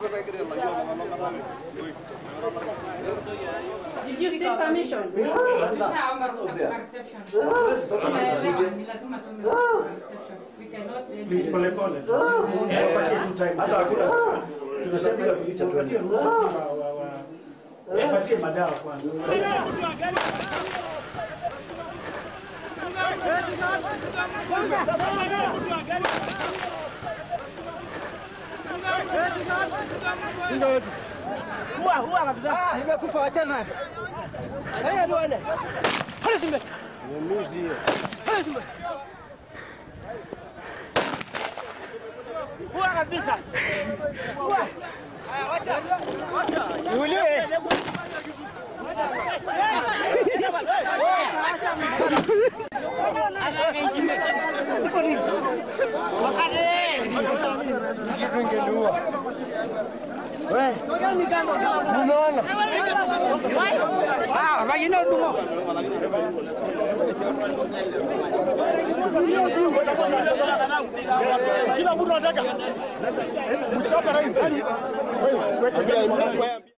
Did you get permission? Please polepole. Pasie tutaj. Tunasema la kuita tupatie patie madawa kwanza. Thank you. Imekufa wachana. Haya tuone. Haya simbe. Haya simbe. Huwa kabisa. Yule. Umeona? Ah, wajina udumo. Kila mtu anataka. Mchapa rais.